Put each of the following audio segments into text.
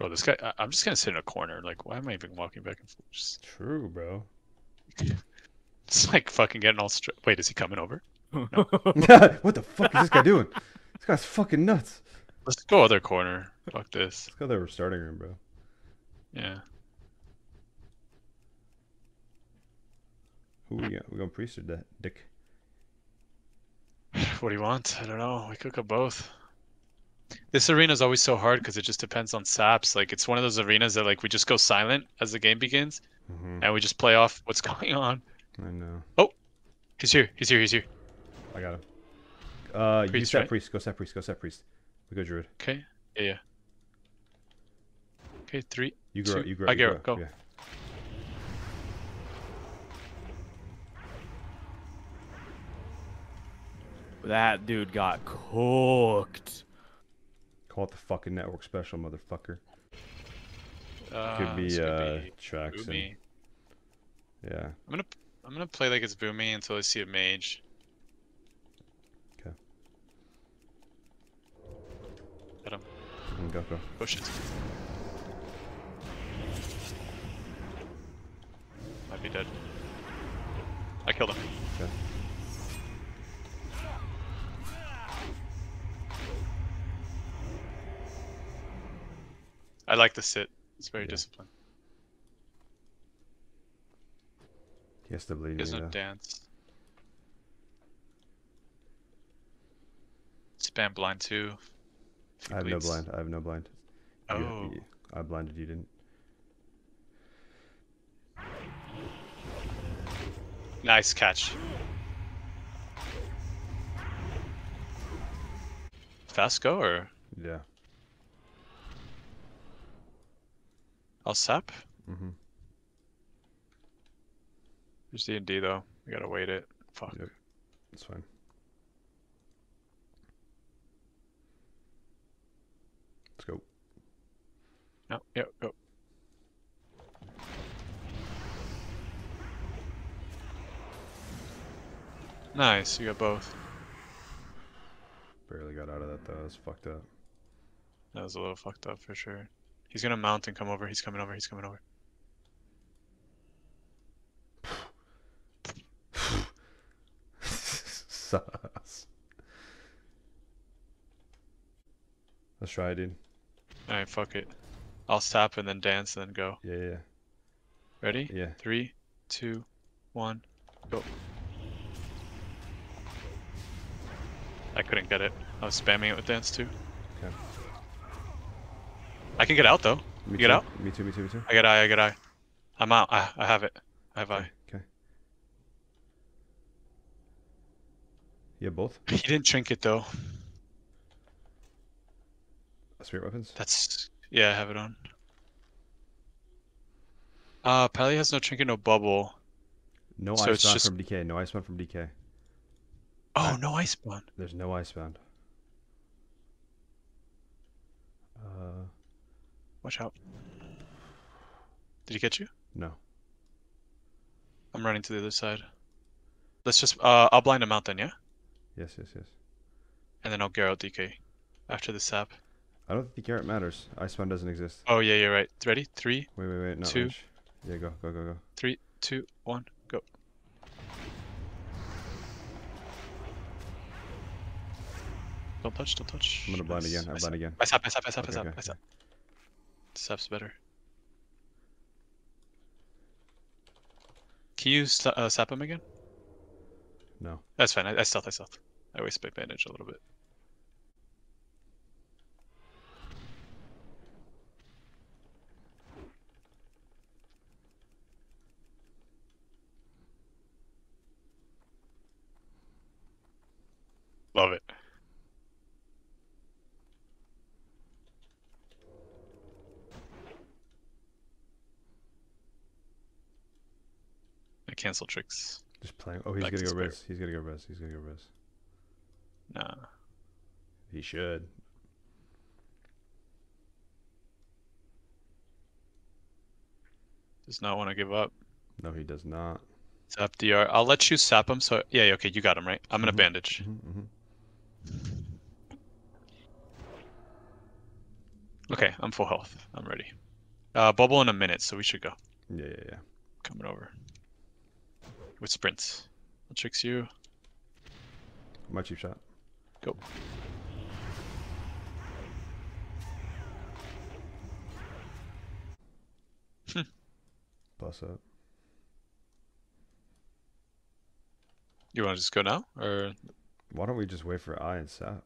Bro, this guy, I- I'm just gonna sit in a corner. Like, why am I even walking back and forth? Just, True, bro. it's like fucking getting all straight. Wait, is he coming over? what the fuck is this guy doing? This guy's fucking nuts. Let's go other corner. Fuck this. Let's go to the starting room, bro. Yeah. Who we got? We going priest or that dick? What do you want? I don't know. We could go both. This arena is always so hard because it just depends on saps. Like it's one of those arenas that like we just go silent as the game begins hmm and we just play off what's going on. I know. Oh, he's here. He's here. He's here. I got him. Uh, you Priest, set right? priest. Go set priest. Go set priest. We go druid. Okay. Yeah. yeah. Okay. Three. You grow. Two- You grow. I you get grow. go. Yeah. That dude got cooked. Call it the fucking network special, motherfucker. Uh, Could be uh be tracks and Boomy. yeah. I'm gonna I'm gonna play like it's Boomy until I see a mage. Okay. Got him. Go go. Push it. Might be dead. I killed him. Okay. I like the sit. It's very Yeah. disciplined. He has to me has no though. dance. Spam blind too. I have no blind. I have no blind. You- Oh. you- I blinded. You didn't. Nice catch. Fast go or Yeah. I'll sap? Mm-hmm. There's D and D though. We gotta wait it. Fuck. Yep. That's fine. Let's go. No, yep, go. Nice, you got both. Barely got out of that though. That's fucked up. That was a little fucked up for sure. He's gonna mount and come over. He's coming over. He's coming over. Sus. Let's try it, dude. Alright, fuck it. I'll stop and then dance and then go. Yeah, yeah, Ready? yeah. Three, two, one, go. I couldn't get it. I was spamming it with dance too. Okay. I can get out though. Me You get out? Me too. Me too. Me too. I get eye, I get eye. I'm out. I, I have it. I have eye. Okay. Yeah, both He didn't trinket though. spirit weapons. That's yeah, I have it on. Uh Pally has no trinket, no bubble. No So icebound just- from DK. No icebound from DK. Oh no icebound. There's no icebound. Uh, Watch out. Did he get you? no. I'm running to the other side. Let's just uh I'll blind him out then, yeah? Yes, yes, yes. And then I'll Garrote DK after the sap. I don't think the garrote matters. Icebound doesn't exist. Oh yeah, you're right. Ready? Three, Wait, wait, wait. Not Two. Lynch. Yeah, go, go, go, go. three, two, one, go. Don't touch, don't touch. I'm gonna blind Nice. again. I My blind again. My sap, my sap, my sap, Okay, sap, okay, my sap. Sap's better. Can you uh, sap him again? No. That's fine. I, I stealth, I stealth. I waste my bandage a little bit. Love it. Cancel tricks. Just playing. Oh, he's Like gonna go res. He's gonna go res. He's gonna go res. Nah. He should. Does not want to give up. No, he does not. Sap DR. I'll let you sap him. So yeah, okay, you got him right. I'm gonna Mhm. bandage. hmm hmm Okay, I'm full health. I'm ready. Uh, bubble in a minute, so we should go. Yeah, yeah, yeah. Coming over. With sprints. I'll tricks you. My cheap shot. Go. Hmm. Plus up. You want to just go now, or Why don't we just wait for I and Sap?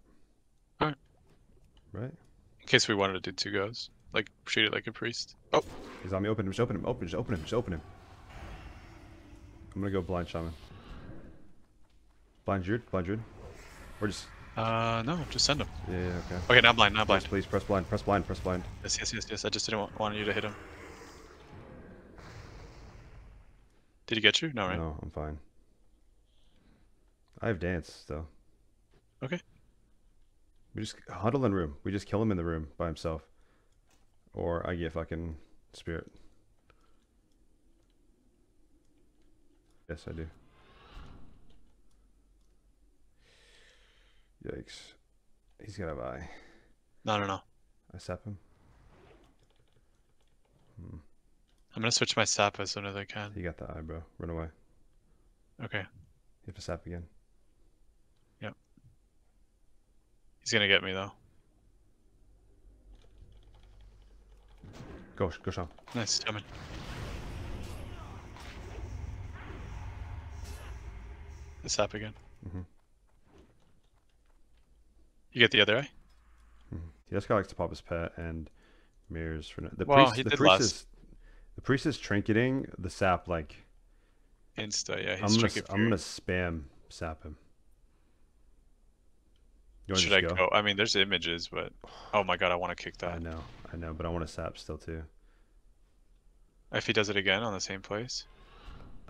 Alright. Right? in case we wanted to do two goes, like treat it like a priest? Oh, He's on me. Open him. Just open him. Open. Just open him. Just open him. I'm gonna go blind shaman. Blind druid. Blind druid. Or just. uh, no, just send him. Yeah. yeah okay. Okay, not blind, not Please, blind. please press blind. Press blind. Press blind. Yes, yes, yes, yes. I just didn't want, want you to hit him. Did he get you? No, right? No, I'm fine. I have dance still. Okay. We just huddle in room. We just kill him in the room by himself. Or I get fucking spirit. Yes, I do. Yikes. He's got a eye. No, no, no. I sap him. Hmm. I'm gonna switch my sap as soon as I can. He got the eye, bro. Run away. Okay. You have to sap again. Yep. He's gonna get me though. Go, go, Sean. Nice, coming. The sap again. Mhm. You get the other eye? He just got likes to pop his pet and mirrors for no- the Well, priest. he the priest last. is the priest is trinketing the sap like Insta, yeah. I'm gonna I'm gonna spam sap him. Should I just go? I mean, there's images, but oh my god, I want to kick that. I know, I know, but I want to sap still too. If he does it again on the same place.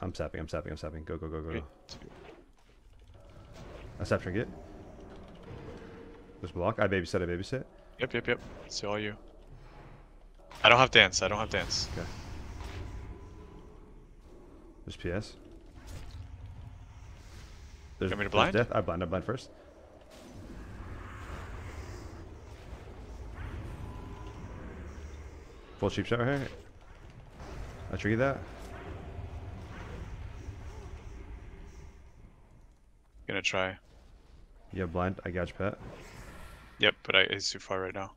I'm sapping. I'm sapping. I'm sapping. Go, go, go, go. Go. I sap trinket. Just block. I babysit. I babysit. Yep, yep, yep. It's all you. I don't have dance. I don't have dance. Okay. There's PS. There's, want me to blind? Death. I blind. I blind first. Full cheap shot right here. I triggered that. Gonna try. You have blind. I gouge pet. Yep, but I, he's too far right now.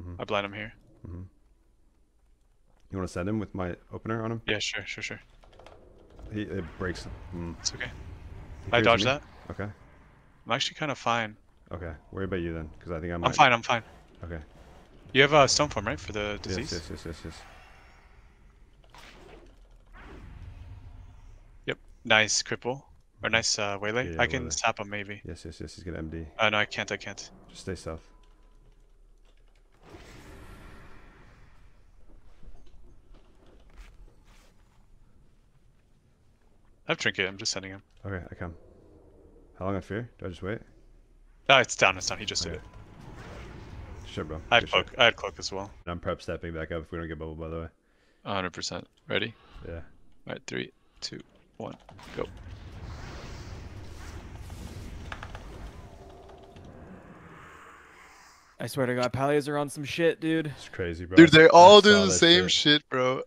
Mhm. I blind him here. You want to send him with my opener on him? Yeah, sure, sure, sure. He it breaks. Mm. It's okay. I dodged that. Okay. I'm actually kind of fine. Okay. Worry about you then, because I think I'm. I'm fine. I'm fine. Okay. You have a Stoneform, right, for the Yes, disease? yes, yes, yes, yes. Yep. Nice cripple. Or nice uh, waylay. Yeah, I can waylay. sap him maybe. Yes, yes, yes. He's gonna MD. Uh, no, I can't. I can't. Just stay south. I have trinket. I'm just sending him. Okay, I come. How long on fear? Do I just wait? Ah, it's down. It's down. He just did it. Sure, bro. I had cloak. I had cloak as well. I'm prep stepping back up if we don't get bubble, by the way. 100%. Ready? Yeah. All right, three, two, one, go. I swear to God, Pallies are on some shit, dude. It's crazy, bro. Dude, they all saw do the same shit. shit, bro.